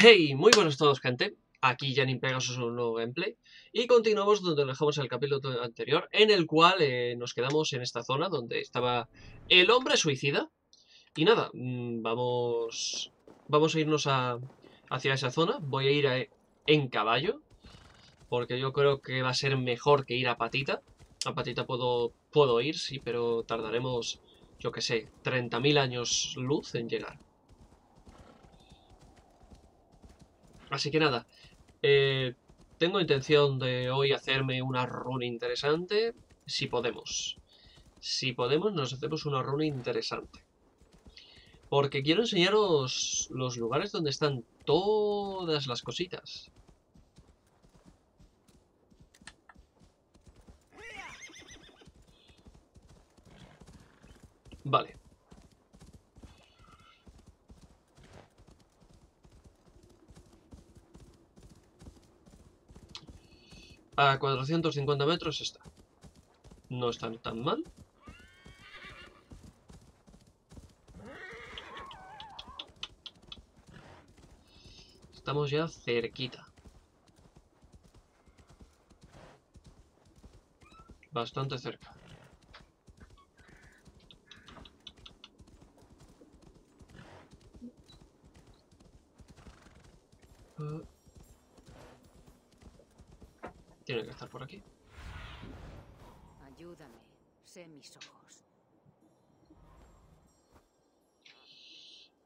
Hey, muy buenos todos gente, aquí Janin Pegasus un nuevo gameplay. Y continuamos donde dejamos el capítulo anterior en el cual eh, nos quedamos en esta zona donde estaba el hombre suicida. Y nada, mm, vamos vamos a irnos a, hacia esa zona, voy a ir en caballo porque yo creo que va a ser mejor que ir a patita, a patita puedo, puedo ir, sí, pero tardaremos, yo que sé, 30.000 años luz en llegar. Así que nada, eh, tengo intención de hoy hacerme una runa interesante, si podemos. Si podemos, nos hacemos una runa interesante. Porque quiero enseñaros los lugares donde están todas las cositas. Vale. A 450 metros está. No está tan mal. Estamos ya cerquita. Bastante cerca. Estar por aquí. Ayúdame, sé mis ojos.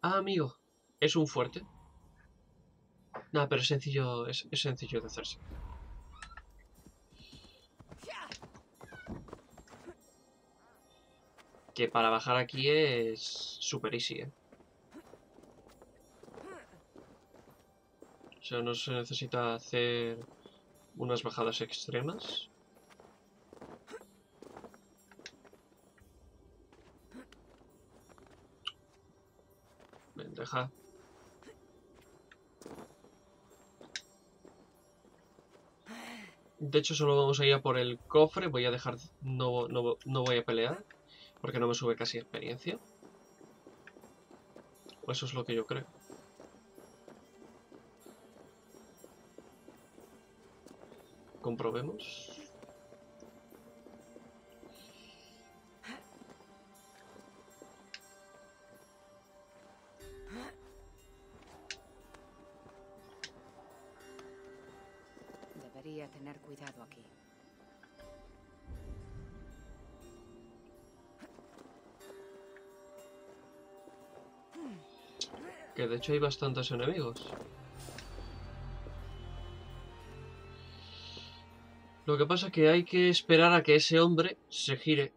Ah, amigo, es un fuerte. Nada, pero es sencillo, es, es sencillo de hacerse. Que para bajar aquí es super easy, ¿eh? O sea, no se necesita hacer unas bajadas extremas. Ven, deja. De hecho, solo vamos a ir a por el cofre. Voy a dejar... No, no, no voy a pelear. Porque no me sube casi experiencia. Eso es lo que yo creo. Comprobemos. Debería tener cuidado aquí. Que de hecho hay bastantes enemigos. Lo que pasa es que hay que esperar a que ese hombre se gire.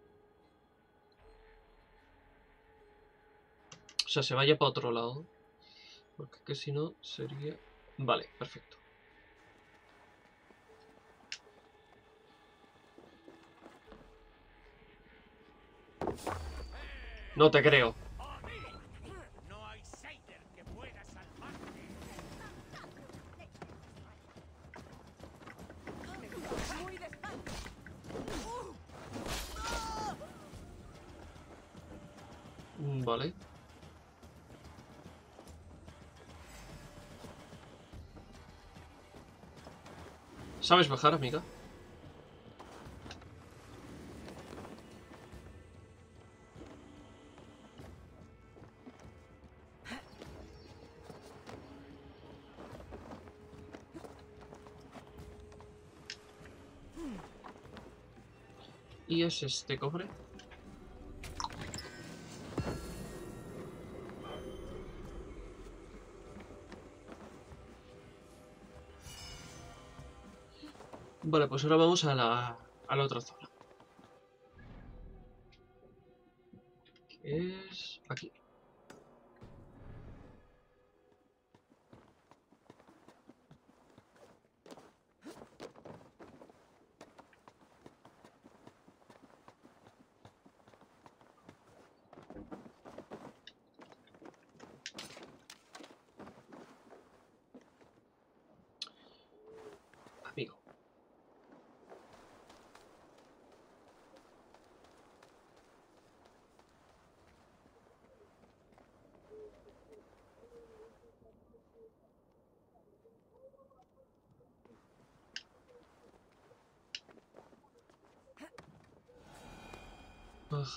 O sea, se vaya para otro lado. Porque que si no sería... Vale, perfecto. No te creo. ¿Sabes bajar, amiga? ¿Y es este cofre? Vale, pues ahora vamos a la, a la otra zona. Que es aquí. Amigo.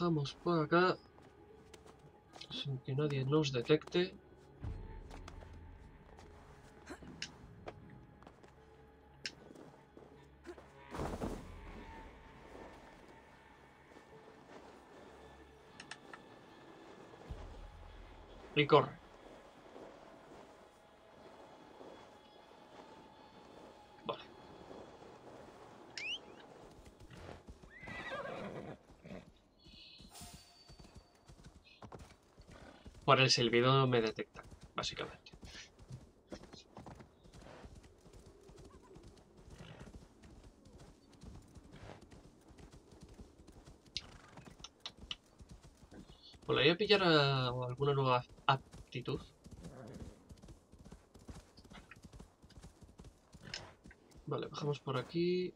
Bajamos por acá. Sin que nadie nos detecte. Y corre. Vale. Por el silbido me detecta, básicamente. Volaría a pillar a- alguna nueva aptitud. Vale, bajamos por aquí.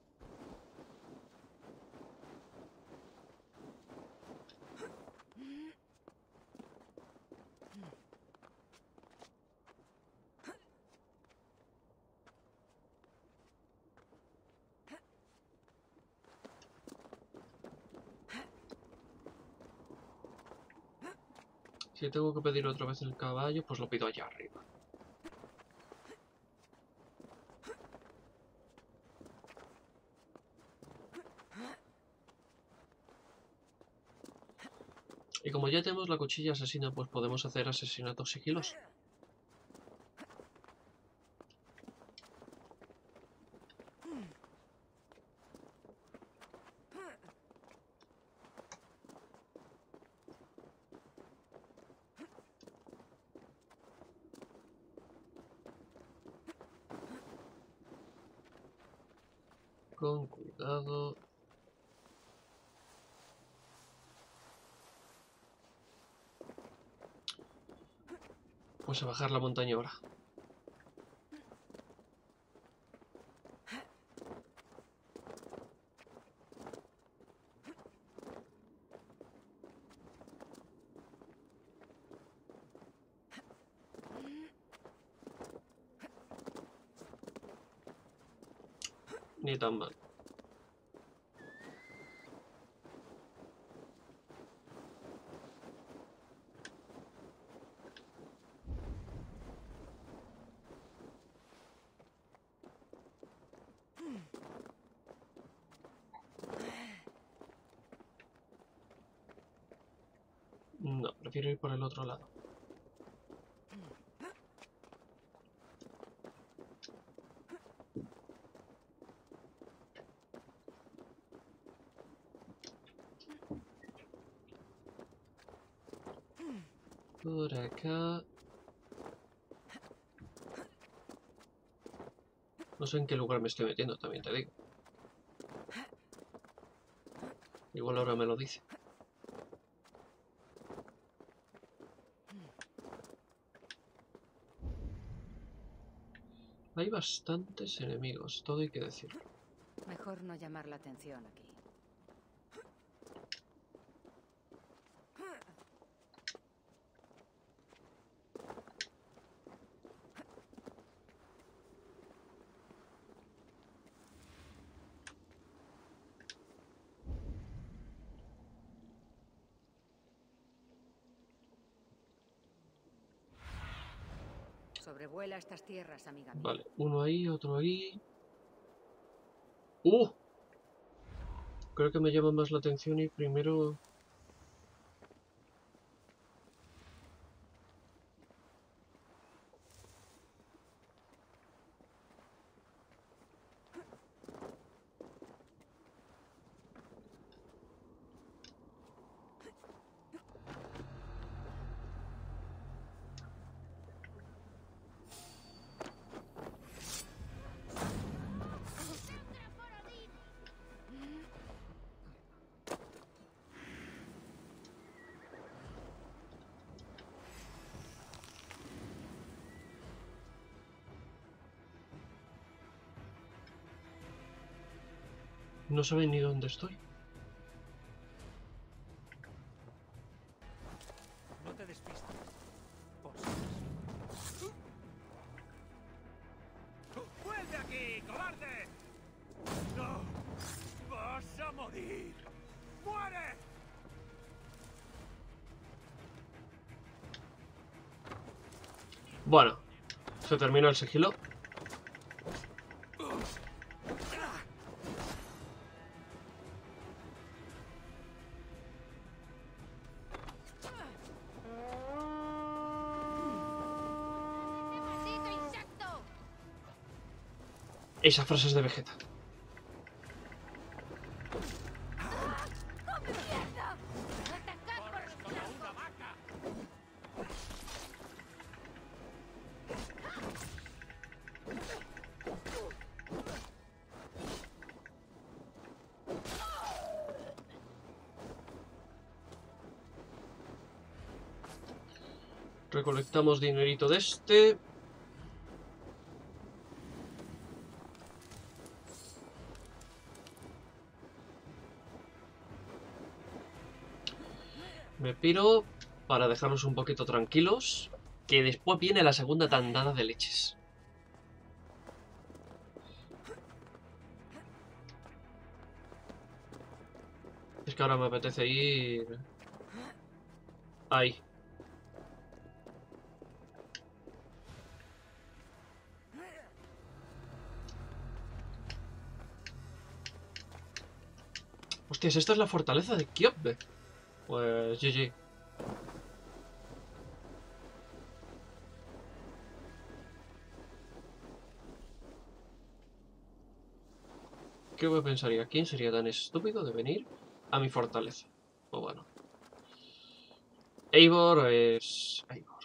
Si tengo que pedir otra vez el caballo, pues lo pido allá arriba. Y como ya tenemos la cuchilla asesina, pues podemos hacer asesinatos sigilos. Con cuidado. A bajar la montaña ahora. Ni tan mal. Ir por el otro lado. Por acá. No sé en qué lugar me estoy metiendo, también te digo. Igual ahora me lo dice. Hay bastantes enemigos, todo hay que decirlo. Mejor no llamar la atención aquí. Vale, uno ahí, otro ahí. ¡Uh! Creo que me llama más la atención y primero... No saben ni dónde estoy. No te despistes. ¡Vuelve aquí, cobarde! ¡No! ¡Vas a morir! ¡Muere! Bueno, se terminó el sigilo. Esa frase es de Vegeta. Recolectamos dinerito de este. Me piro para dejarlos un poquito tranquilos. Que después viene la segunda tandada de leches. Es que ahora me apetece ir... Ahí. Hostias, esta es la fortaleza de Kyobbe. Pues GG. ¿Qué me pensaría? ¿Quién sería tan estúpido de venir a mi fortaleza? Pues bueno. Eivor es... Eivor.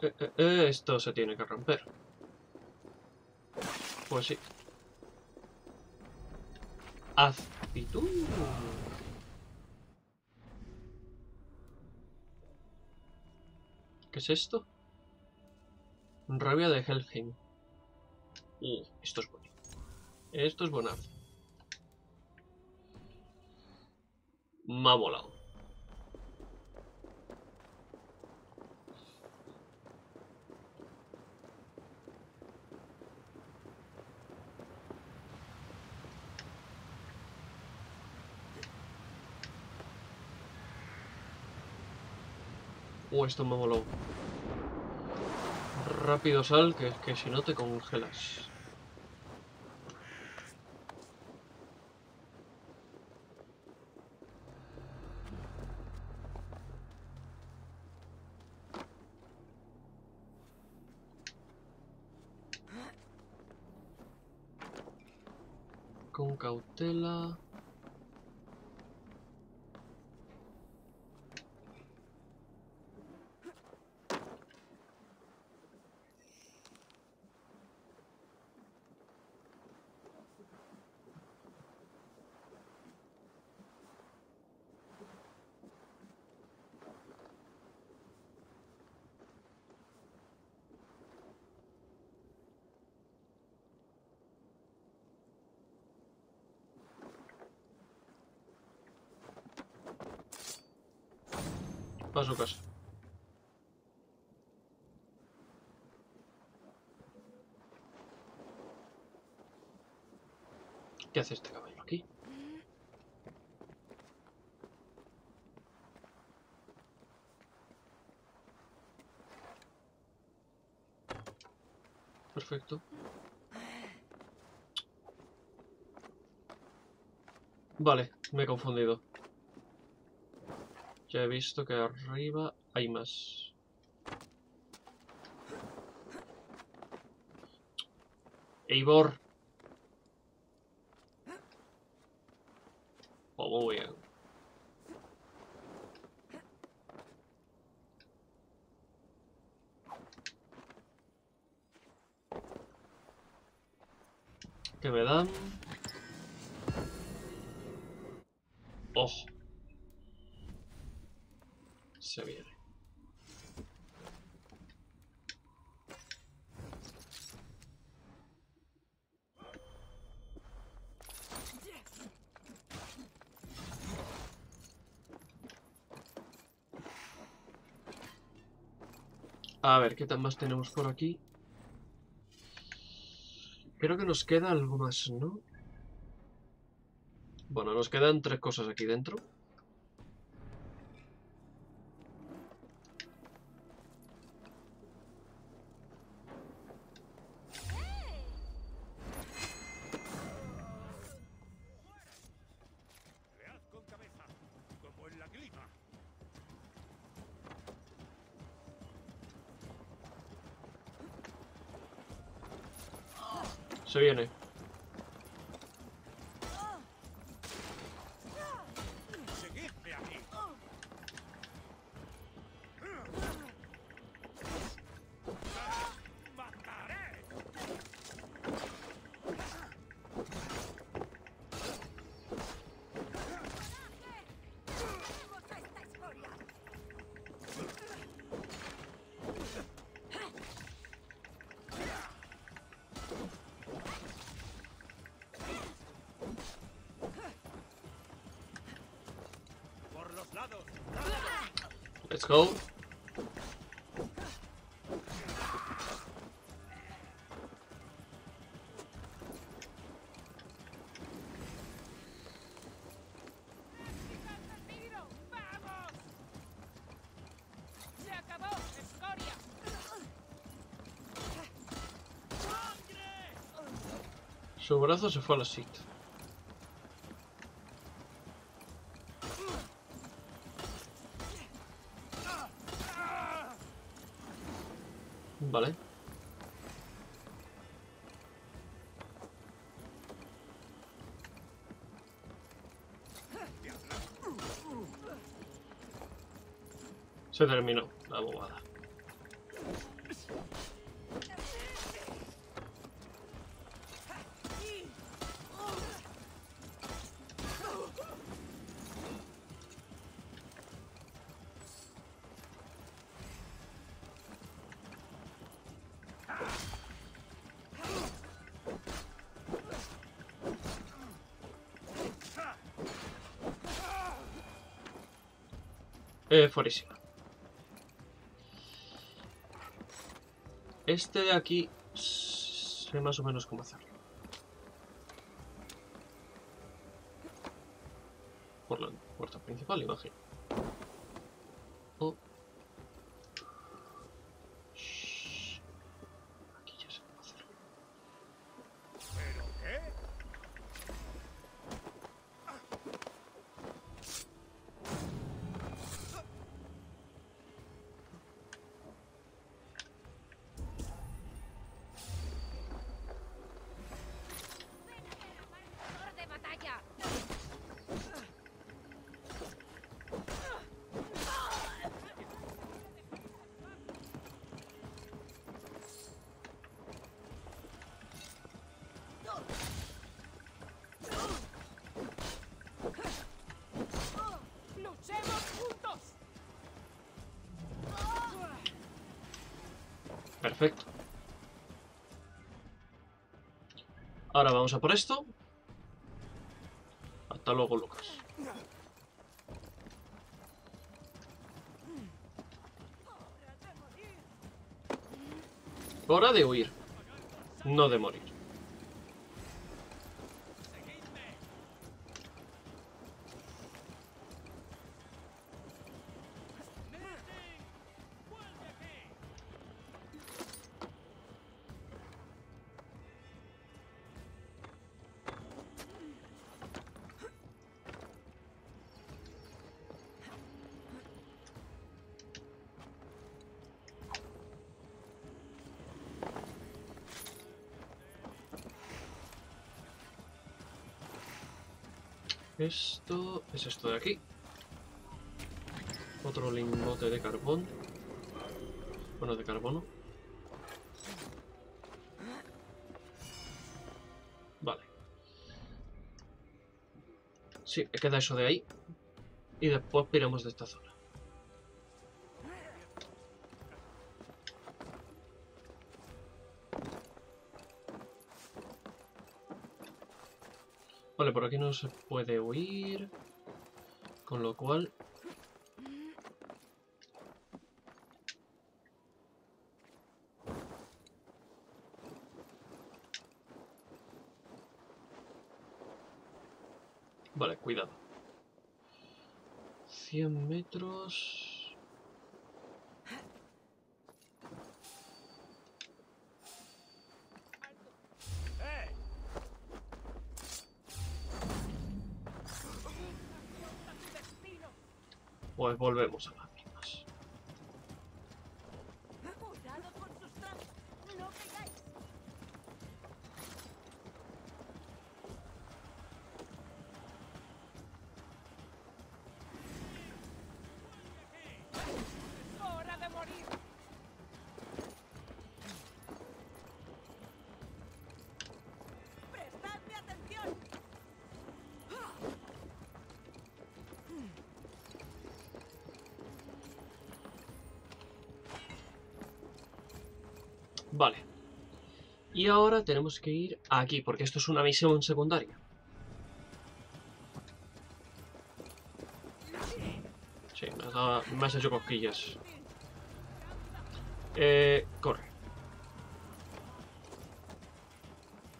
Eh, eh, eh, esto se tiene que romper. Pues sí. Actitud. ¿Qué es esto? Rabia de Helheim. Uh, esto es bueno. Esto es buenazo. Me ha molado. Uh, esto me moló. Rápido sal, que, que si no te congelas. Con cautela. a su casa. ¿Qué hace este caballo aquí? Perfecto. Vale, me he confundido. Ya he visto que arriba hay más. Eivor. Oh, muy bien. ¿Qué me dan? Ojo. Se viene. A ver, ¿qué tan más tenemos por aquí? Creo que nos queda algo más, ¿no? Bueno, nos quedan tres cosas aquí dentro. Se viene. Go. Su brazo se fue a la sit. Se terminó la bobada. Eh, fuerísima. Este de aquí sé más o menos cómo hacerlo. Por la puerta principal, imagino. Perfecto. Ahora vamos a por esto. Hasta luego, Lucas. Hora de huir. No de morir. Esto es esto de aquí. Otro lingote de carbón. Bueno, de carbono. Vale. Sí, queda eso de ahí. Y después piramos de esta zona. Por aquí no se puede huir. Con lo cual... Vale, cuidado. 100 metros... Vale. Y ahora tenemos que ir aquí, porque esto es una misión secundaria. Sí, me has, hecho cosquillas. Eh, corre.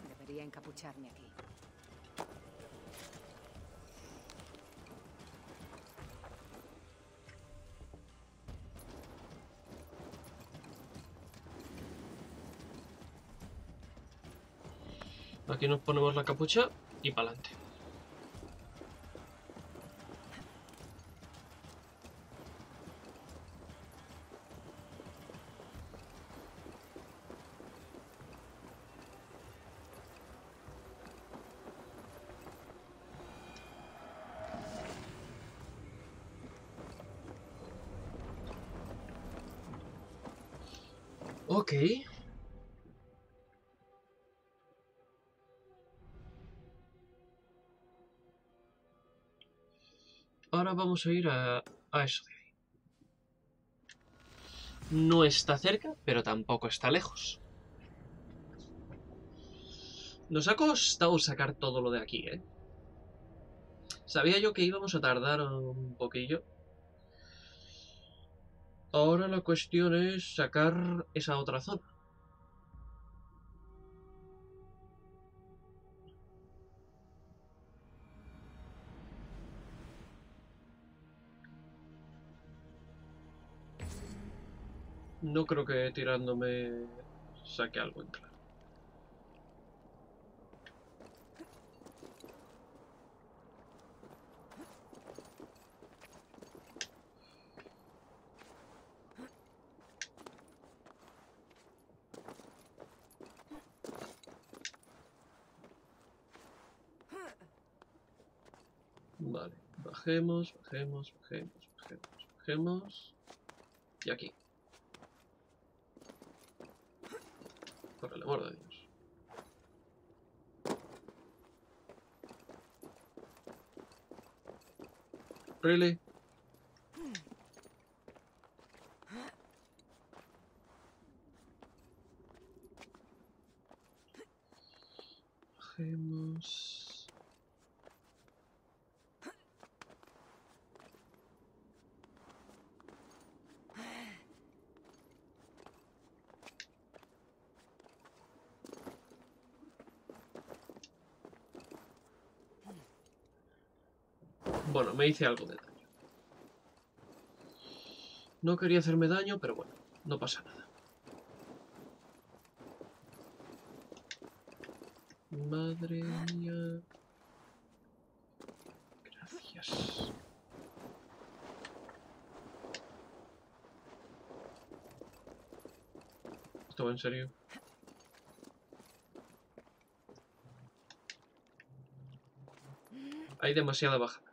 Debería encapucharme aquí. Aquí nos ponemos la capucha y para adelante. Ok. Vamos a ir a, a eso de ahí. No está cerca, pero tampoco está lejos. Nos ha costado sacar todo lo de aquí, ¿eh? Sabía yo que íbamos a tardar un poquillo. Ahora la cuestión es sacar esa otra zona. No creo que tirándome saque algo en claro. Vale, bajemos, bajemos, bajemos, bajemos, bajemos. Y aquí. Por el Really? Bajemos. Bueno, me hice algo de daño. No quería hacerme daño, pero bueno, no pasa nada. Madre mía. Gracias. ¿Esto va en serio? Hay demasiada baja.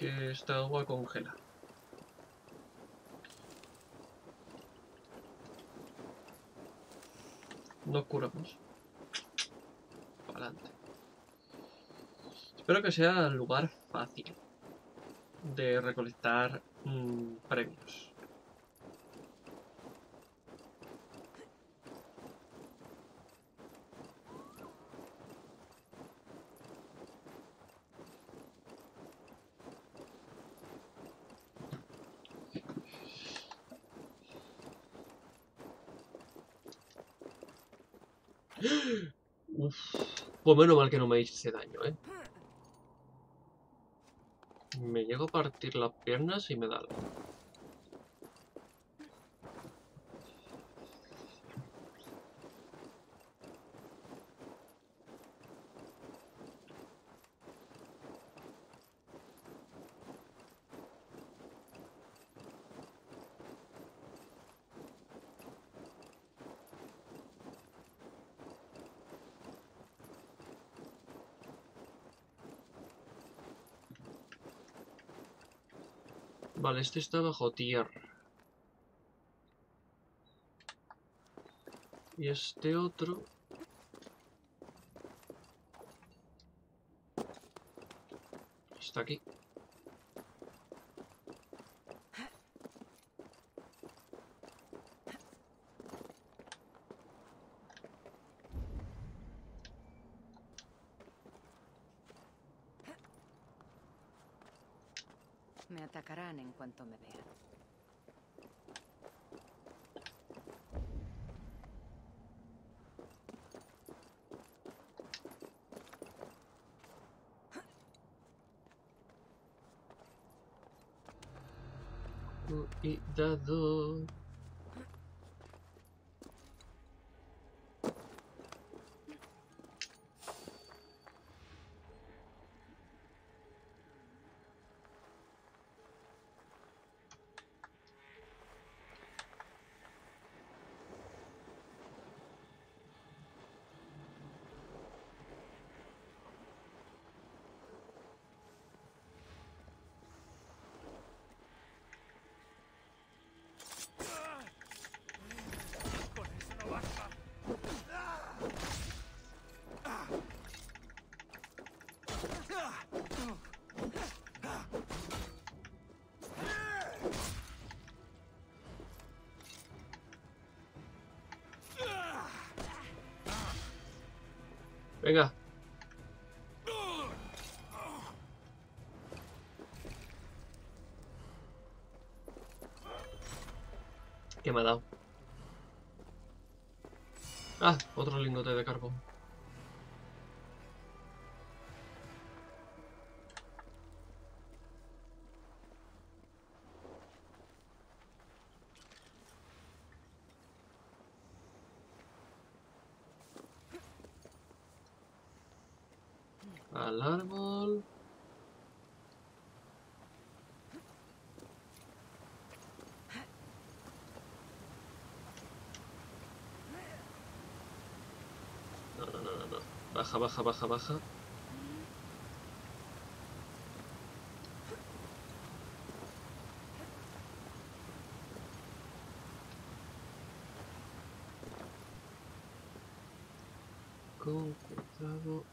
Que esta agua congela. No curamos. Adelante. Espero que sea lugar fácil de recolectar mm, premios. Pues menos mal que no me hice daño, ¿eh? Me llego a partir las piernas y me da algo. Vale, este está bajo tierra. Y este otro... Está aquí. Me atacarán en cuanto me vean. Cuidado. Venga. ¿Qué me ha dado? Ah, otro lingote de carbón. Al árbol. No, no, no, no, no. Baja, baja, baja, baja. Con cuidado.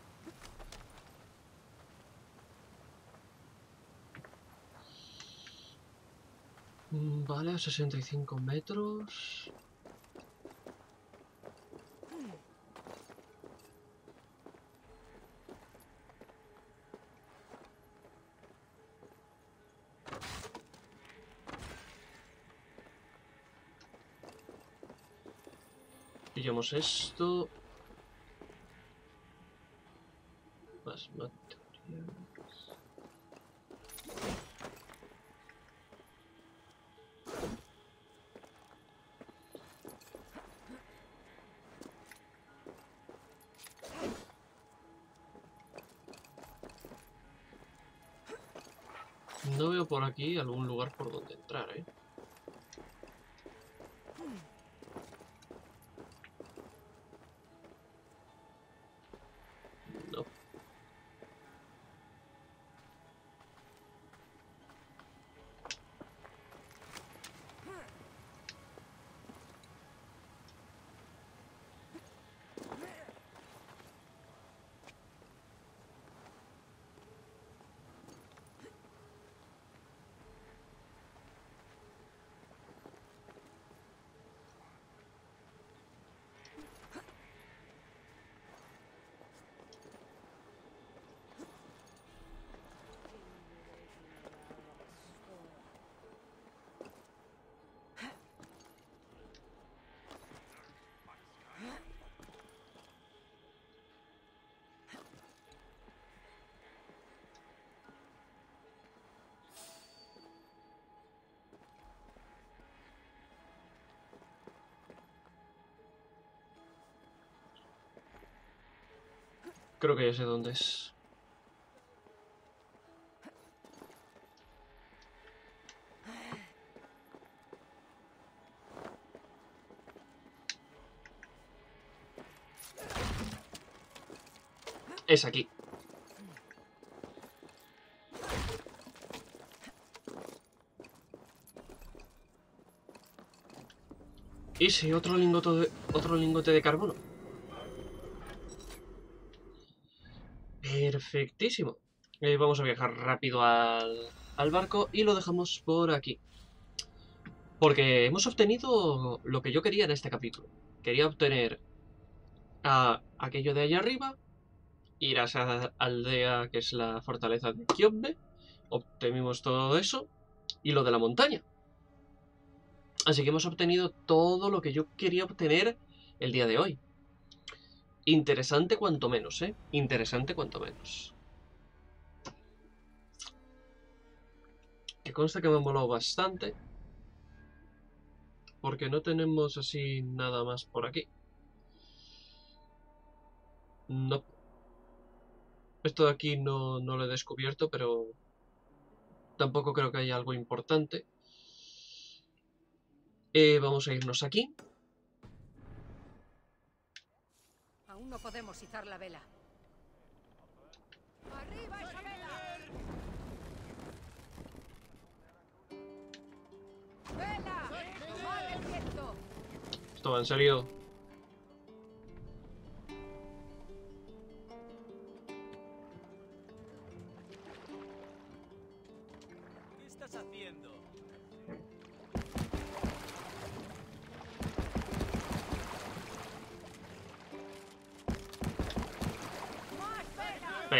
Vale, a 65 metros. Esto. Más. No veo por aquí algún lugar por donde entrar, ¿eh? No. Creo que ya sé dónde es. Es aquí. Y sí, otro lingote de, otro lingote de carbono. Perfectísimo. Eh, vamos a viajar rápido al, al barco y lo dejamos por aquí. Porque hemos obtenido lo que yo quería en este capítulo. Quería obtener a aquello de allá arriba, ir a esa aldea que es la fortaleza de Kyobbe, obtenimos todo eso, y lo de la montaña. Así que hemos obtenido todo lo que yo quería obtener el día de hoy. Interesante cuanto menos, ¿eh? Interesante cuanto menos. Que consta que me ha molado bastante. Porque no tenemos así nada más por aquí. No. Esto de aquí no, no lo he descubierto, pero tampoco creo que haya algo importante. Eh, vamos a irnos aquí. No podemos izar la vela. ¡Arriba esa vela! ¡Vela! ¡Tomad el viento! Esto va en serio.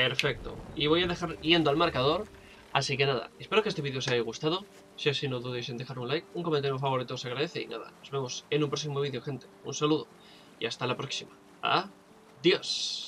Perfecto. Y voy a dejar yendo al marcador. Así que nada, espero que este vídeo os haya gustado. Si así no dudéis en dejar un like, un comentario favorito os agradece. Y nada, nos vemos en un próximo vídeo, gente. Un saludo y hasta la próxima. Adiós.